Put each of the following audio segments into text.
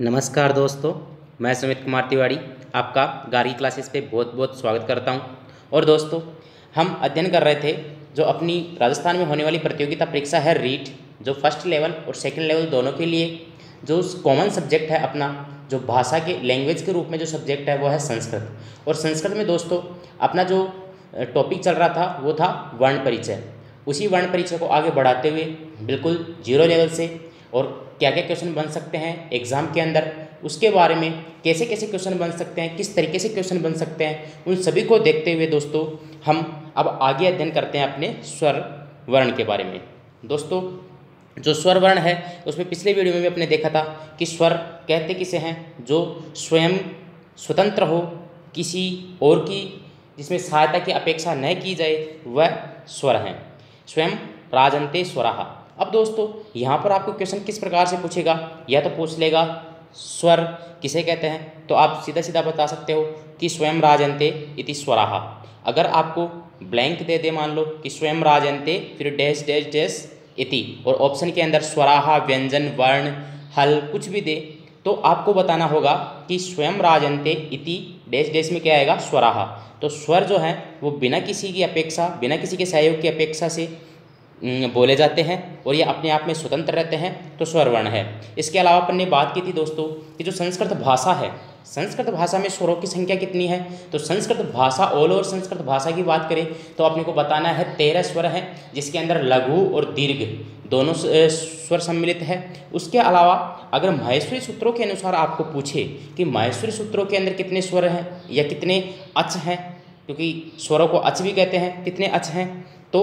नमस्कार दोस्तों, मैं सुमित कुमार तिवारी, आपका गार्गी क्लासेस पे बहुत बहुत स्वागत करता हूँ। और दोस्तों, हम अध्ययन कर रहे थे जो अपनी राजस्थान में होने वाली प्रतियोगिता परीक्षा है रीट, जो फ़र्स्ट लेवल और सेकंड लेवल दोनों के लिए, जो कॉमन सब्जेक्ट है अपना, जो भाषा के लैंग्वेज के रूप में जो सब्जेक्ट है, वो है संस्कृत। और संस्कृत में दोस्तों, अपना जो टॉपिक चल रहा था, वो था वर्ण परिचय। उसी वर्ण परिचय को आगे बढ़ाते हुए, बिल्कुल ज़ीरो लेवल से और क्या क्या क्वेश्चन बन सकते हैं एग्ज़ाम के अंदर, उसके बारे में कैसे कैसे क्वेश्चन बन सकते हैं, किस तरीके से क्वेश्चन बन सकते हैं, उन सभी को देखते हुए दोस्तों, हम अब आगे अध्ययन करते हैं अपने स्वर वर्ण के बारे में। दोस्तों, जो स्वर वर्ण है, उसमें पिछले वीडियो में भी अपने देखा था कि स्वर कहते किसे हैं, जो स्वयं स्वतंत्र हो, किसी और की, जिसमें सहायता की अपेक्षा न की जाए, वह स्वर हैं। स्वयं राजंते स्वराहा अब दोस्तों, यहाँ पर आपको क्वेश्चन किस प्रकार से पूछेगा? या तो पूछ लेगा स्वर, किसे कहते हैं? तो आप सीधा सीधा बता सकते हो कि स्वयं राजंते इति स्वराहा। अगर आपको ब्लैंक दे दे मान लो कि स्वयं राजंते फिर डैश डैश डैश इति, और ऑप्शन के अंदर स्वराहा, व्यंजन, वर्ण, हल, कुछ भी दे तो आपको बताना होगा कि स्वयं राजंते इति डैश डैश में क्या आएगा? स्वराहा। तो स्वर जो है, वो बिना किसी की अपेक्षा, बिना किसी के सहयोग की अपेक्षा से बोले जाते हैं। और ये अपने आप में स्वतंत्र रहते हैं तो स्वरवर्ण है। इसके अलावा अपन ने बात की थी दोस्तों कि जो संस्कृत भाषा है, संस्कृत भाषा में स्वरों की संख्या कितनी है? तो संस्कृत भाषा ऑल ओवर संस्कृत भाषा की बात करें तो अपने को बताना है तेरह स्वर हैं, जिसके अंदर लघु और दीर्घ दोनों स्वर सम्मिलित है। उसके अलावा अगर महेश्वरी सूत्रों के अनुसार आपको पूछे कि महेश्वरी सूत्रों के अंदर कितने स्वर हैं या कितने अच हैं, क्योंकि स्वरों को अच भी कहते हैं, कितने अच हैं तो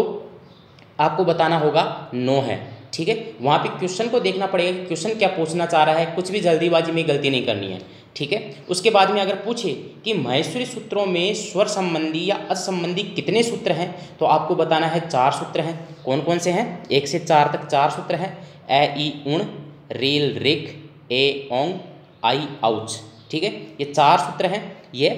आपको बताना होगा नो है। ठीक है? वहाँ पे क्वेश्चन को देखना पड़ेगा कि क्वेश्चन क्या पूछना चाह रहा है। कुछ भी जल्दीबाजी में गलती नहीं करनी है। ठीक है? उसके बाद में अगर पूछे कि महेश्वरी सूत्रों में स्वर संबंधी या असंबंधी कितने सूत्र हैं तो आपको बताना है चार सूत्र हैं। कौन कौन से हैं? एक से चार तक चार सूत्र हैं। ए, ई उण रेल रिक ए, ओंग, आई, आउच। ठीक है? ये चार सूत्र हैं। ये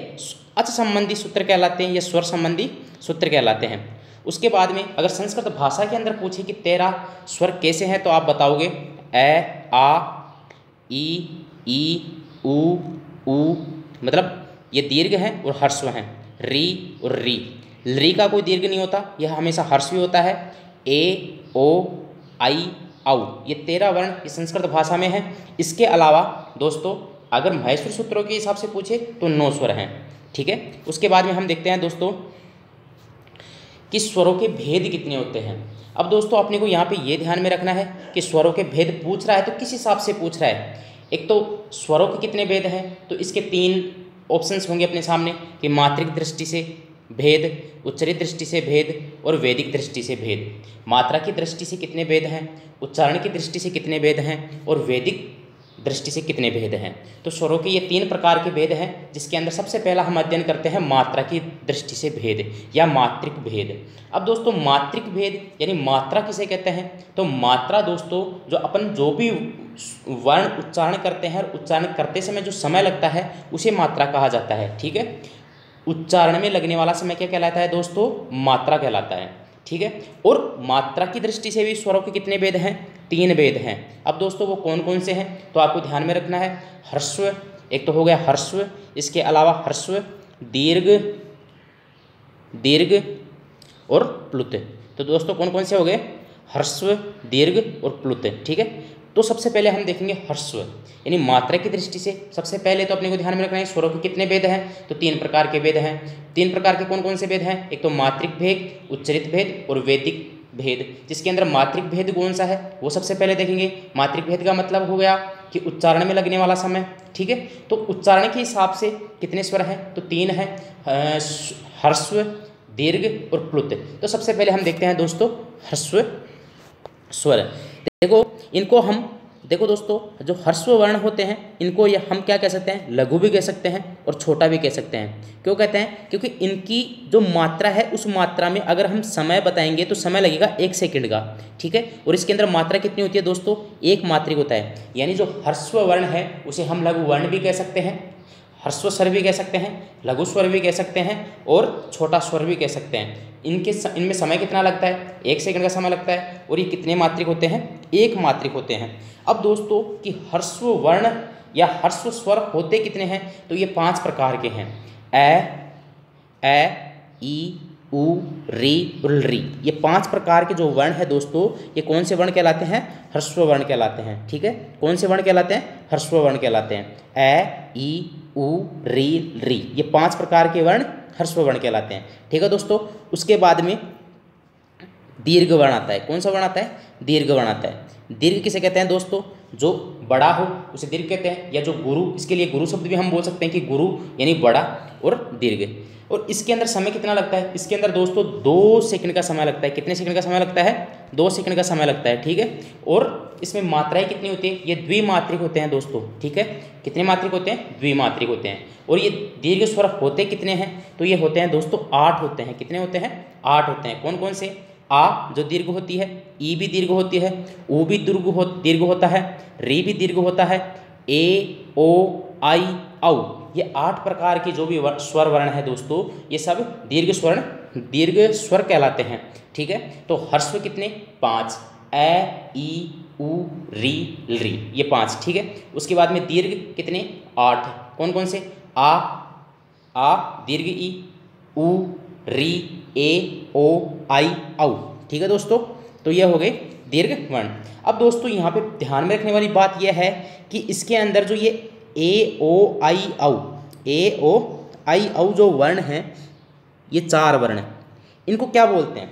अच संबंधी सूत्र कहलाते हैं, ये स्वर संबंधी सूत्र कहलाते हैं। उसके बाद में अगर संस्कृत भाषा के अंदर पूछे कि तेरा स्वर कैसे हैं तो आप बताओगे, ए, आ, ई ई, उ उ मतलब ये दीर्घ हैं और हर्स्व हैं। री और री। री का कोई दीर्घ नहीं होता, यह हमेशा हर्स्वी होता है। ए, ओ, आई, आउ। ये तेरह वर्ण इस संस्कृत भाषा में है। इसके अलावा, दोस्तों, अगर महेश्वर सूत्रों के हिसाब से पूछे तो नौ स्वर हैं। ठीक है? उसके बाद में हम देखते हैं, दोस्तों कि स्वरों के भेद कितने होते हैं। अब दोस्तों अपने को यहाँ पे ये ध्यान में रखना है कि स्वरों के भेद पूछ रहा है तो किस हिसाब से पूछ रहा है। एक तो स्वरों के कितने भेद हैं तो इसके तीन ऑप्शंस होंगे अपने सामने कि मात्रिक दृष्टि से भेद, उच्चरित दृष्टि से भेद और वैदिक दृष्टि से भेद। मात्रा की दृष्टि से कितने भेद हैं, उच्चारण की दृष्टि से कितने भेद हैं और वैदिक दृष्टि से कितने भेद हैं? तो स्वरों के ये तीन प्रकार के भेद हैं, जिसके अंदर सबसे पहला हम अध्ययन करते हैं मात्रा की दृष्टि से भेद या मात्रिक भेद। अब दोस्तों, मात्रिक भेद यानी मात्रा किसे कहते हैं? तो मात्रा दोस्तों, जो अपन जो भी वर्ण उच्चारण करते हैं और उच्चारण करते समय जो समय लगता है, उसे मात्रा कहा जाता है, ठीक है? उच्चारण में लगने वाला समय क्या कहलाता है दोस्तों? मात्रा कहलाता है, ठीक है? और मात्रा की दृष्टि से भी स्वरों के कितने भेद हैं? तीन वेद हैं। अब दोस्तों वो कौन कौन से हैं? तो आपको ध्यान में रखना है हर्स्व एक तो हो गया हर्स्व इसके अलावा हर्स्व दीर्घ दीर्घ और प्लुत। तो दोस्तों कौन कौन से हो गए? हर्स्व दीर्घ और प्लुत, ठीक है? तो सबसे पहले हम देखेंगे हर्स्व यानी मात्रा की दृष्टि से सबसे पहले तो अपने को ध्यान में रखना है, स्वरों के कितने वेद हैं? तो तीन प्रकार के वेद हैं। तीन प्रकार के कौन कौन से वेद हैं? एक तो मात्रिक भेद, उच्चरित भेद और वैदिक भेद। जिसके अंदर मात्रिक भेद कौन सा है, वो सबसे पहले देखेंगे। मात्रिक भेद का मतलब हो गया कि उच्चारण में लगने वाला समय, ठीक है? तो उच्चारण के हिसाब से कितने स्वर हैं? तो तीन हैं हर्स्व, दीर्घ और प्लुत। तो सबसे पहले हम देखते हैं दोस्तों, हर्स्व, स्वर। देखो, इनको हम देखो दोस्तों, जो हर्स्व वर्ण होते हैं, इनको ये हम क्या कह सकते हैं? लघु भी कह सकते हैं और छोटा भी कह सकते हैं। क्यों कहते हैं? क्योंकि इनकी जो मात्रा है, उस मात्रा में अगर हम समय बताएँगे तो समय लगेगा एक सेकंड का, ठीक है? और इसके अंदर मात्रा कितनी होती है दोस्तों? एक मात्रिक होता है। यानी जो हर्स्व वर्ण है, उसे हम लघु वर्ण भी कह सकते हैं हर्स्व स्वर भी कह सकते हैं, लघु स्वर भी कह सकते हैं और छोटा स्वर भी कह सकते हैं। इनके इनमें समय कितना लगता है? एक सेकंड का समय लगता है। और ये कितने मात्रिक होते हैं? एक मात्रिक होते हैं। अब दोस्तों कि हर्स्व वर्ण या हर्स्व स्वर होते कितने हैं? तो ये पाँच प्रकार के हैं। ए ए ई उ, री और री। ये पाँच प्रकार के जो वर्ण है दोस्तों, ये कौन से वर्ण कहलाते हैं? हर्स्व वर्ण कहलाते हैं, ठीक है? कौन से वर्ण कहलाते हैं? हर्स्व वर्ण कहलाते हैं। ए ई उ, री री। ये पाँच प्रकार के वर्ण हर्स्व वर्ण कहलाते हैं, ठीक है दोस्तों? उसके बाद में दीर्घ वर्ण आता है। कौन सा वर्ण आता है? दीर्घ वर्ण आता है। दीर्घ किसे कहते हैं दोस्तों? जो बड़ा हो, उसे दीर्घ कहते हैं, या जो गुरु, इसके लिए गुरु शब्द भी हम बोल सकते हैं कि गुरु, यानी बड़ा और दीर्घ। और इसके अंदर समय कितना लगता है? इसके अंदर दोस्तों, दो सेकंड का समय लगता है। कितने सेकंड का समय लगता है? दो सेकंड का समय लगता है, ठीक है? और इसमें मात्राएँ कितनी होती है? ये द्विमात्रिक होते हैं दोस्तों, ठीक है? कितने मात्रिक होते हैं? द्विमात्रिक होते हैं। और ये दीर्घ स्वर होते कितने हैं? तो ये होते हैं दोस्तों, आठ होते हैं। कितने होते हैं? आठ होते हैं। कौन कौन से? आ जो दीर्घ होती है, ई भी दीर्घ होती है, ऊ भी दीर्घ हो, दीर्घ होता है, री भी दीर्घ होता है, ए, ओ, आई, औ, ये आठ प्रकार के जो भी स्वर वर्ण है दोस्तों, ये सब दीर्घ स्वर्ण, दीर्घ स्वर कहलाते हैं, ठीक है? तो हर्स्व कितने? पाँच ए ई उ री री, ये पाँच, ठीक है? उसके बाद में दीर्घ कितने? आठ कौन कौन से? आ आ, दीर्घ ई उ री ए ओ आई औ ठीक है दोस्तों? तो ये हो गए दीर्घ वर्ण। अब दोस्तों, यहाँ पे ध्यान में रखने वाली बात यह है कि इसके अंदर जो ये ए ओ आई औ ए ओ आई औ जो वर्ण हैं, ये चार वर्ण इनको क्या बोलते हैं?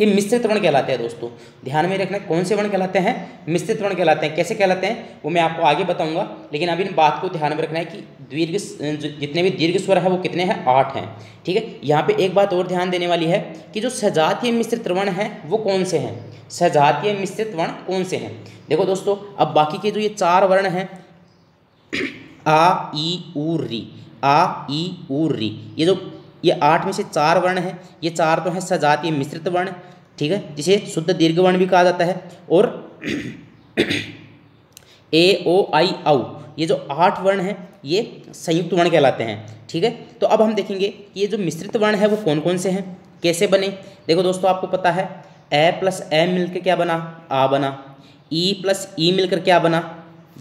ये मिश्रित वर्ण कहलाते हैं दोस्तों। ध्यान में रखना कौन से वर्ण कहलाते हैं? मिश्रित वर्ण कहलाते हैं। कैसे कहलाते हैं? वो मैं आपको आगे बताऊँगा, लेकिन अभी इन बात को ध्यान में रखना है कि दीर्घ जितने भी दीर्घ स्वर है, वो कितने हैं? आठ हैं। ठीक है? यहाँ पे एक बात और ध्यान देने वाली है कि जो सजातीय मिश्रित वर्ण है, वो कौन से हैं? सजातीय मिश्रित वर्ण कौन से हैं? देखो दोस्तों, अब बाकी के जो ये चार वर्ण हैं, आ, ई, ऊ, री। आ, ई, ऊ, री। ये जो ये आठ में से चार वर्ण हैं। ये चार तो हैं सजातीय मिश्रित वर्ण, ठीक है? जिसे शुद्ध दीर्घ वर्ण भी कहा जाता है। और ए ओ आई औ ये जो आठ वर्ण हैं, ये संयुक्त वर्ण कहलाते हैं, ठीक है? तो अब हम देखेंगे कि ये जो मिश्रित वर्ण है, वो कौन कौन से हैं? कैसे बने? देखो दोस्तों, आपको पता है ए प्लस ए मिलकर क्या बना? आ बना। ई प्लस ई मिलकर क्या बना?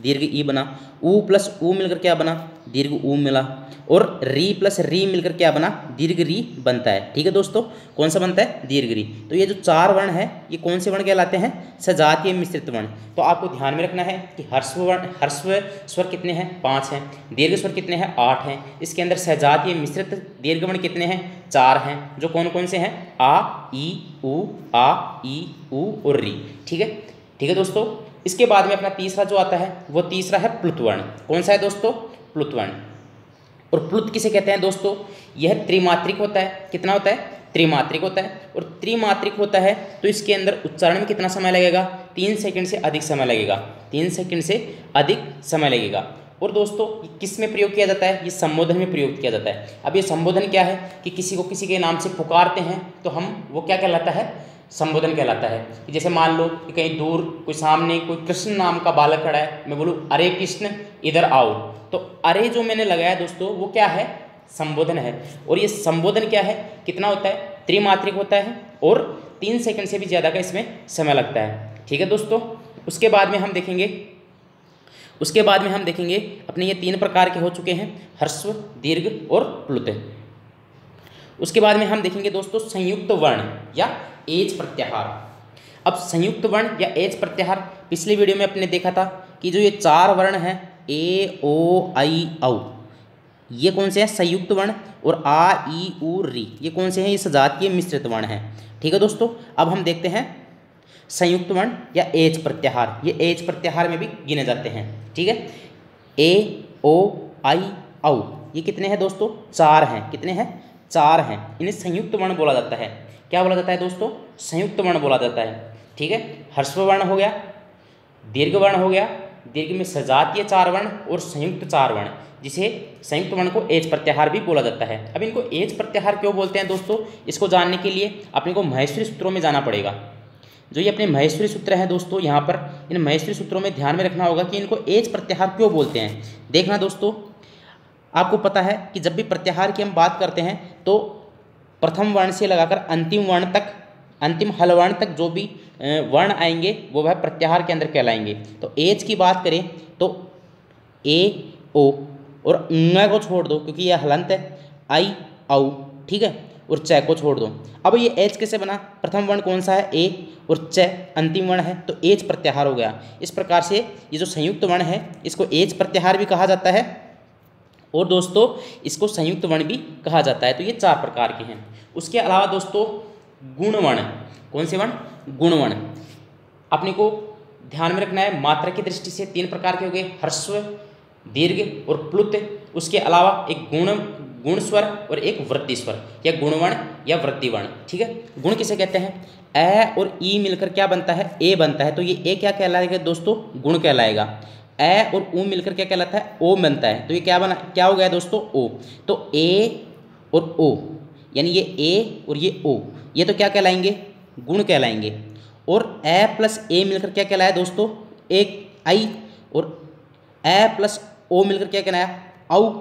दीर्घ ई बना। ऊ प्लस ऊ मिलकर क्या बना? दीर्घ ऊ मिला। और री प्लस री मिलकर क्या बना? दीर्घ री बनता है। ठीक है दोस्तों? कौन सा बनता है? दीर्घ री। तो ये जो चार वर्ण है, ये कौन से वर्ण कहलाते हैं? सजातीय मिश्रित वर्ण। तो आपको ध्यान में रखना है कि हर्स्व वर्ण, हर्स्व स्वर कितने हैं? पाँच हैं। दीर्घ स्वर कितने हैं? आठ हैं। इसके अंदर सजातीय मिश्रित दीर्घ वर्ण कितने हैं? चार हैं। जो कौन कौन से हैं? आ, ई ऊ आ, ई ऊ और री। ठीक है? ठीक है दोस्तों? इसके बाद में अपना तीसरा जो आता है, वो तीसरा है प्लुतवर्ण कौन सा है दोस्तों? प्लुतवर्ण। और प्लुत किसे कहते हैं दोस्तों? यह त्रिमात्रिक होता है। कितना होता है? त्रिमात्रिक होता है। और त्रिमात्रिक होता है तो इसके अंदर उच्चारण में कितना समय लगेगा? तीन सेकंड से अधिक समय लगेगा। तीन सेकंड से अधिक समय लगेगा। और दोस्तों किसमें प्रयोग किया जाता है? ये संबोधन में प्रयोग किया जाता है। अब ये संबोधन क्या है? कि किसी को किसी के नाम से पुकारते हैं तो हम, वो क्या कहलाता है? संबोधन कहलाता है। जैसे मान लो कि कहीं दूर, कोई सामने कोई कृष्ण नाम का बालक खड़ा है। मैं बोलूँ, अरे कृष्ण, इधर आओ। तो अरे जो मैंने लगाया दोस्तों, वो क्या है? संबोधन है। और ये संबोधन क्या है? कितना होता है? त्रिमात्रिक होता है और तीन सेकंड से भी ज़्यादा का इसमें समय लगता है। ठीक है दोस्तों? उसके बाद में हम देखेंगे, उसके बाद में हम देखेंगे अपने ये तीन प्रकार के हो चुके हैं, हर्स्व, दीर्घ और प्लुत। उसके बाद में हम देखेंगे दोस्तों, संयुक्त वर्ण या एज प्रत्याहार। अब संयुक्त वर्ण या एज प्रत्याहार, पिछले वीडियो में अपने देखा था कि जो ये चार वर्ण हैं ए ओ आई औ। ये कौन से हैं? संयुक्त वर्ण और आ, ई, उ, री। ये कौन से हैं? ये सजातीय मिश्रित वर्ण हैं। ठीक है दोस्तों, अब हम देखते हैं संयुक्त वर्ण या एज प्रत्याहार। ये एज प्रत्याहार में भी गिने जाते हैं। ठीक है? ए ओ आई औ। ये कितने हैं दोस्तों? चार हैं। कितने हैं? चार हैं। इन्हें संयुक्त वर्ण बोला जाता है। क्या बोला जाता है दोस्तों? संयुक्त वर्ण बोला जाता है। ठीक है? हर्स्व वर्ण हो गया दीर्घ वर्ण हो गया दीर्घ में सजातीय चार वर्ण और संयुक्त चार वर्ण जिसे संयुक्त वर्ण को एज प्रत्याहार भी बोला जाता है। अब इनको एज प्रत्याहार क्यों बोलते हैं दोस्तों? इसको जानने के लिए अपने को महेश्वरी सूत्रों में जाना पड़ेगा। जो ये अपने महेश्वरी सूत्र हैं दोस्तों, यहाँ पर इन महेश्वरी सूत्रों में ध्यान में रखना होगा कि इनको एज प्रत्याहार क्यों बोलते हैं। देखना दोस्तों, आपको पता है कि जब भी प्रत्याहार की हम बात करते हैं तो प्रथम वर्ण से लगाकर अंतिम वर्ण तक अंतिम हल वर्ण तक जो भी वर्ण आएँगे, वो वह प्रत्याहार के अंदर कहलाएँगे। तो एज की बात करें तो ए, ओ, और ङ को छोड़ दो, क्योंकि यह हलंत है। आई, औ, ठीक है, और च को छोड़ दो। अब ये एच कैसे बना? प्रथम वर्ण कौन सा है? ए, और च, अंतिम वर्ण है। तो एच प्रत्याहार हो गया। इस प्रकार से ये जो संयुक्त वर्ण है, इसको एच प्रत्याहार भी कहा जाता है। और दोस्तों, इसको संयुक्त वर्ण भी कहा जाता है। तो ये चार प्रकार के हैं। उसके अलावा दोस्तों गुणवर्ण कौन से वर्ण गुणवर्ण अपने को ध्यान में रखना है, मात्रा की दृष्टि से तीन प्रकार के हो गए, हर्स्व, दीर्घ और प्लुत। उसके अलावा एक गुण गुण स्वर और एक वृद्धि स्वर या गुणवर्ण या वृद्धि वर्ण ठीक है? गुण किसे कहते हैं? ए और ई मिलकर क्या बनता है? ए बनता है। तो ये ए क्या कहलाएगा दोस्तों? गुण कहलाएगा। ए और ऊ मिलकर क्या कहलाता है? ओ बनता है। तो ये क्या बना, क्या हो गया दोस्तों? ओ। तो ए और ओ। यानी ये ए और ये ओ ये तो क्या कहलाएँगे? गुण कहलाएँगे। और ए प्लस ए मिलकर क्या कहलाया दोस्तों? एक आई और ए प्लस ओ मिलकर क्या कहलाया? औ।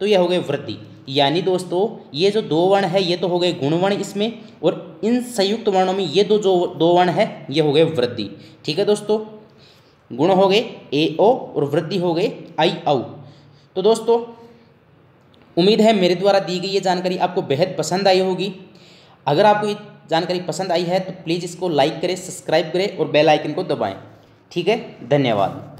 तो ये हो गए वृद्धि यानी दोस्तों, ये जो दो वर्ण है, ये तो हो गए गुणवर्ण इसमें, और इन संयुक्त वर्णों में ये दो जो दो वर्ण है, ये हो गए वृद्धि ठीक है दोस्तों? गुण हो गए ए ओ और वृद्धि हो गए आई औ तो दोस्तों उम्मीद है मेरे द्वारा दी गई ये जानकारी आपको बेहद पसंद आई होगी। अगर आपको ये जानकारी पसंद आई है तो प्लीज़ इसको लाइक करें सब्सक्राइब करें और बेल आइकन को दबाएँ। ठीक है? धन्यवाद।